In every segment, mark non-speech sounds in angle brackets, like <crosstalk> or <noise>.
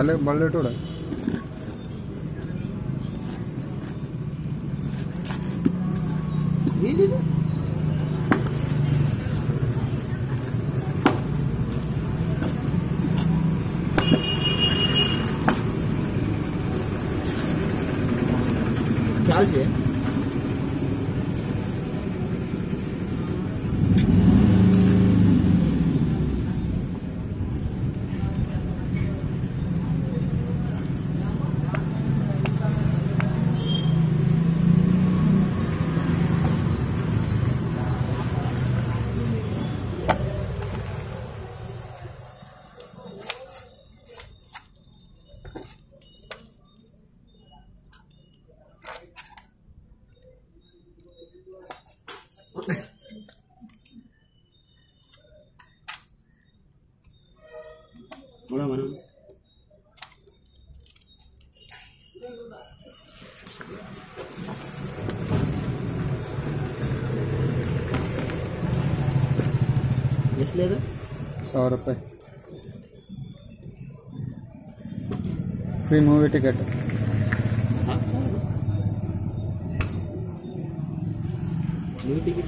ताले बल्ले टोड़ा चाल से थोड़ा बना सौ रुपये फ्री मूवी टिकट। हाँ, हाँ। Movie ticket.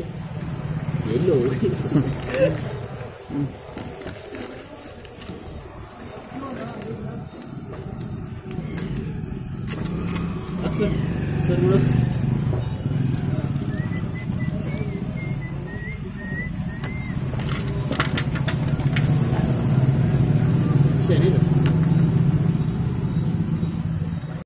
<laughs> <laughs> Atın. Sen bunu Şey değil mi?